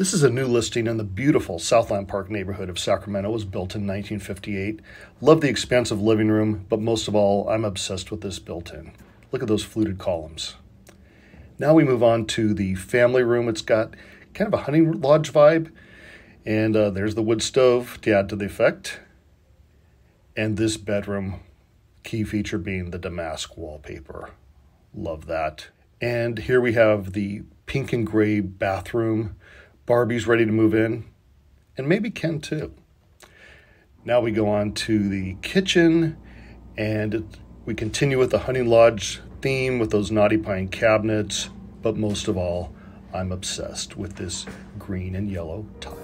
This is a new listing in the beautiful South Land Park neighborhood of Sacramento. It was built in 1958. Love the expansive living room, but most of all, I'm obsessed with this built in. Look at those fluted columns. Now we move on to the family room. It's got kind of a hunting lodge vibe. And uh, there's the wood stove to add to the effect. And this bedroom, key feature being the damask wallpaper. Love that. And here we have the pink and gray bathroom Barbie's ready to move in, and maybe Ken too. Now we go on to the kitchen, and we continue with the Hunting Lodge theme with those knotty pine cabinets, but most of all, I'm obsessed with this green and yellow tile.